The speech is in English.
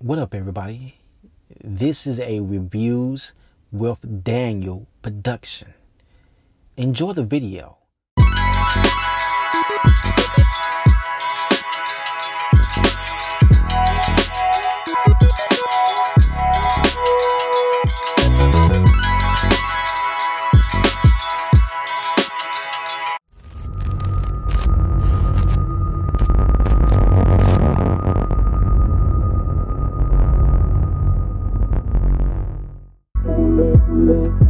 What up, everybody? This is a reviews with Daniel production. Enjoy the video. Música